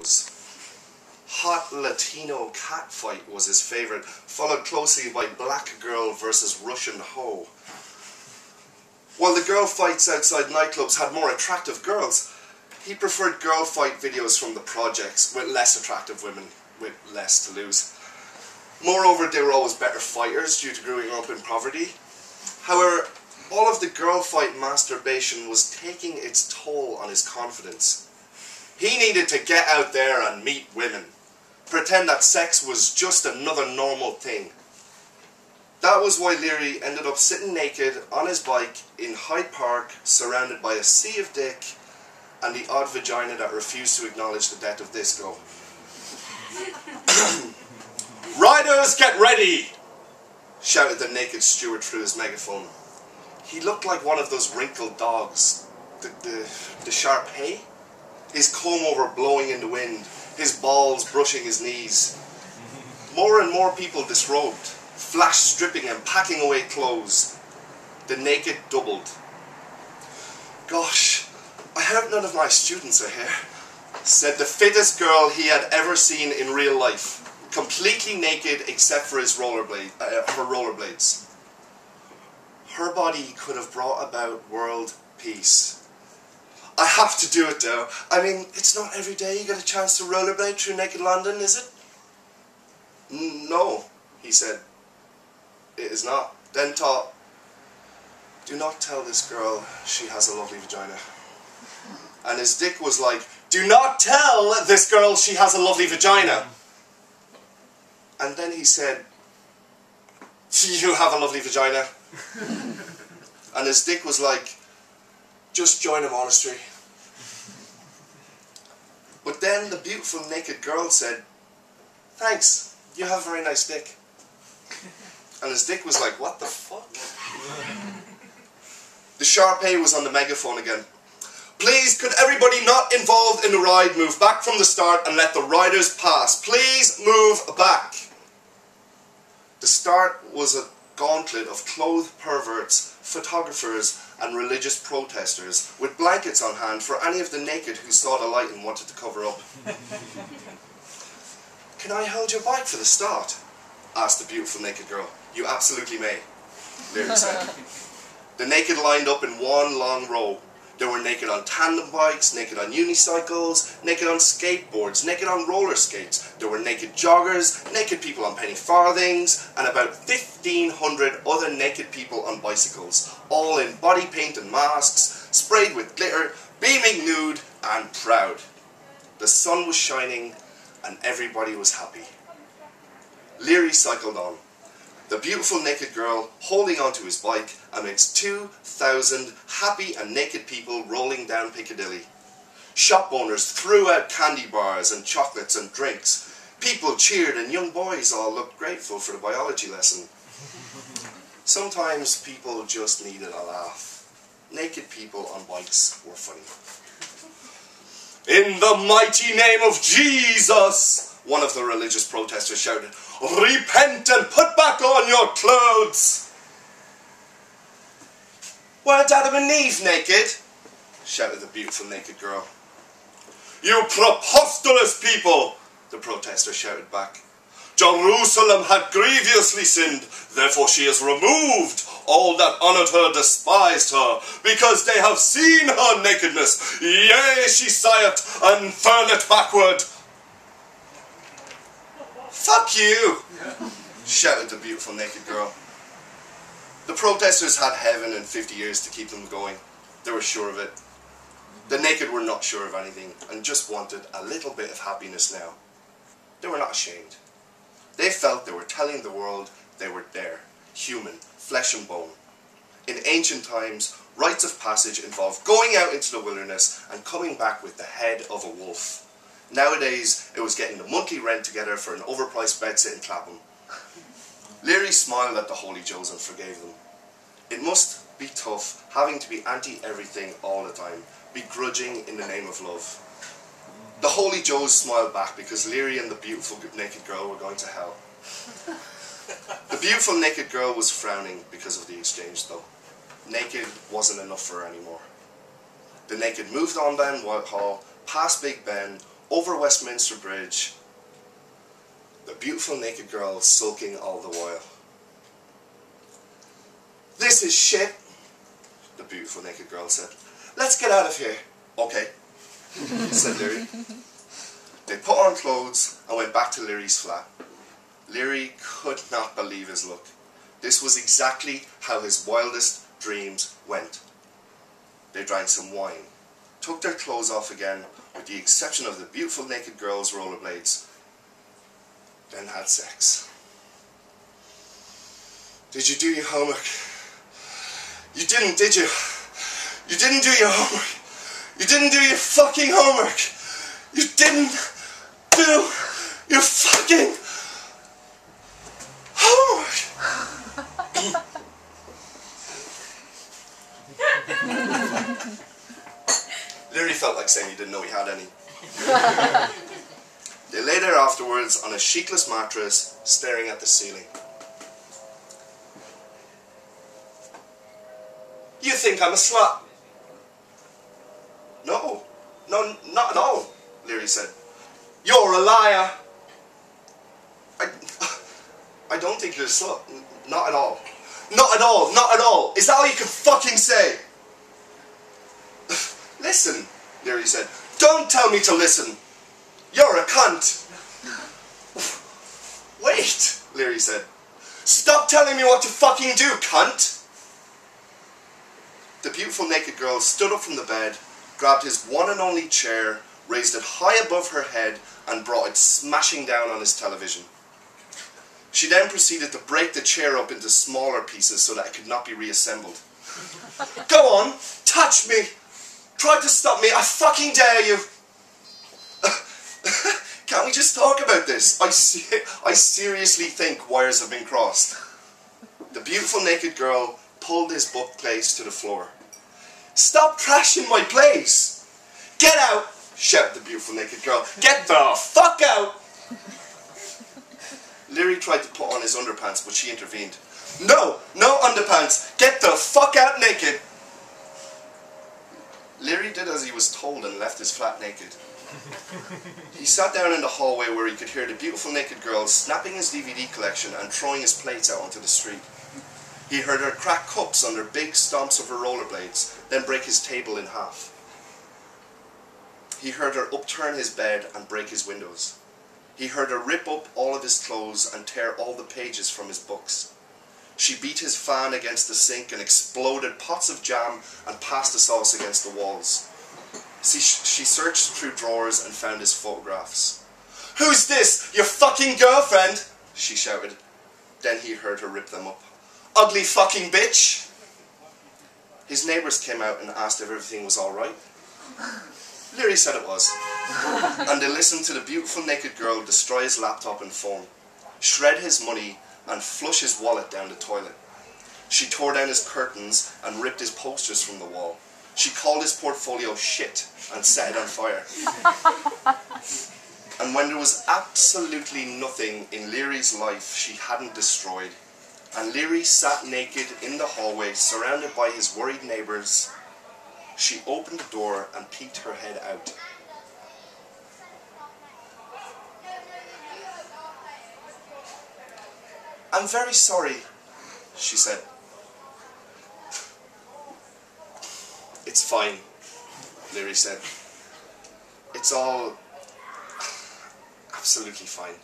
Hot Latino Catfight was his favorite, followed closely by Black Girl versus Russian Hoe. While the girl fights outside nightclubs had more attractive girls, he preferred girl fight videos from the projects with less attractive women with less to lose. Moreover, they were always better fighters due to growing up in poverty. However, all of the girl fight masturbation was taking its toll on his confidence. He needed to get out there and meet women. Pretend that sex was just another normal thing. That was why Leary ended up sitting naked on his bike in Hyde Park, surrounded by a sea of dick and the odd vagina that refused to acknowledge the death of disco. Riders, get ready! shouted the naked steward through his megaphone. He looked like one of those wrinkled dogs, the, the, the Shar-Pei, his comb over blowing in the wind, his balls brushing his knees. More and more people disrobed, flash stripping and packing away clothes. The naked doubled. Gosh, I hope none of my students are here, said the fittest girl he had ever seen in real life, completely naked except for his rollerblade, uh, her rollerblades. Her body could have brought about world peace. I have to do it though. I mean, it's not every day you get a chance to rollerblade through naked London, is it? No, he said. It is not. Then thought, do not tell this girl she has a lovely vagina. And his dick was like, do not tell this girl she has a lovely vagina. And then he said, Do you have a lovely vagina. and his dick was like, just join a monastery. But then the beautiful naked girl said, thanks, you have a very nice dick. And his dick was like, what the fuck? the Shar-Pei was on the megaphone again. Please, could everybody not involved in the ride move back from the start and let the riders pass? Please move back. The start was a gauntlet of clothed perverts, photographers, and religious protesters with blankets on hand for any of the naked who saw the light and wanted to cover up. Can I hold your bike for the start? asked the beautiful naked girl. You absolutely may, Leary said. The naked lined up in one long row. They were naked on tandem bikes, naked on unicycles, naked on skateboards, naked on roller skates. There were naked joggers, naked people on penny farthings, and about 1,500 other naked people on bicycles, all in body paint and masks, sprayed with glitter, beaming nude and proud. The sun was shining, and everybody was happy. Leary cycled on the beautiful naked girl holding onto his bike amidst 2,000 happy and naked people rolling down Piccadilly. Shop owners threw out candy bars and chocolates and drinks. People cheered and young boys all looked grateful for the biology lesson. Sometimes people just needed a laugh. Naked people on bikes were funny. In the mighty name of Jesus, one of the religious protesters shouted, Repent and put back on your clothes! Weren't Adam and Eve naked? shouted the beautiful naked girl. You preposterous people! the protester shouted back. Jerusalem had grievously sinned, therefore she is removed. All that honoured her despised her, because they have seen her nakedness. Yea, she saith, and turneth backward. Fuck you! shouted the beautiful naked girl. The protesters had heaven and 50 years to keep them going. They were sure of it. The naked were not sure of anything and just wanted a little bit of happiness now. They were not ashamed. They felt they were telling the world they were there, human, flesh and bone. In ancient times, rites of passage involved going out into the wilderness and coming back with the head of a wolf. Nowadays, it was getting the monthly rent together for an overpriced bedsit in Clapham. Leary smiled at the Holy Joes and forgave them. It must be tough having to be anti-everything all the time, begrudging in the name of love. The Holy Joes smiled back because Leary and the beautiful naked girl were going to hell. The beautiful naked girl was frowning because of the exchange though. Naked wasn't enough for her anymore. The naked moved on down Whitehall, past Big Ben, over Westminster Bridge, the beautiful naked girl sulking all the while. This is shit, the beautiful naked girl said. Let's get out of here. Okay, said Leary. They put on clothes and went back to Leary's flat. Leary could not believe his luck. This was exactly how his wildest dreams went. They drank some wine, took their clothes off again, with the exception of the beautiful naked girl's rollerblades, then had sex. Did you do your homework? You didn't, did you? You didn't do your homework. You didn't do your fucking homework. You didn't do your fucking homework. Leary felt like saying he didn't know he had any. they lay there afterwards on a sheetless mattress, staring at the ceiling. You think I'm a slut? No, no, not at all, Leary said. You're a liar. I, I don't think you're a slut. Not at all. Not at all, not at all. Is that all you can fucking say? Listen, Leary said. Don't tell me to listen. You're a cunt. Wait, Leary said. Stop telling me what to fucking do, cunt. The beautiful naked girl stood up from the bed, grabbed his one and only chair, raised it high above her head, and brought it smashing down on his television. She then proceeded to break the chair up into smaller pieces so that it could not be reassembled. Go on, touch me! Try to stop me, I fucking dare you! Can't we just talk about this? I, se I seriously think wires have been crossed. The beautiful naked girl pulled his bookcase to the floor. Stop trashing my place! Get out! shouted the beautiful naked girl. Get the fuck out! Leary tried to put on his underpants, but she intervened. No, no underpants. Get the fuck out naked. Leary did as he was told and left his flat naked. He sat down in the hallway where he could hear the beautiful naked girl snapping his DVD collection and throwing his plates out onto the street. He heard her crack cups under big stomps of her rollerblades, then break his table in half. He heard her upturn his bed and break his windows. He heard her rip up all of his clothes and tear all the pages from his books. She beat his fan against the sink and exploded pots of jam and pasta sauce against the walls. See, she searched through drawers and found his photographs. Who's this? Your fucking girlfriend? She shouted. Then he heard her rip them up. Ugly fucking bitch! His neighbours came out and asked if everything was alright. Leary said it was. and they listened to the beautiful naked girl destroy his laptop and phone, shred his money, and flush his wallet down the toilet. She tore down his curtains and ripped his posters from the wall. She called his portfolio shit and set it on fire. and when there was absolutely nothing in Leary's life she hadn't destroyed, and Leary sat naked in the hallway surrounded by his worried neighbours, she opened the door and peeked her head out. I'm very sorry, she said. It's fine, Leary said. It's all absolutely fine.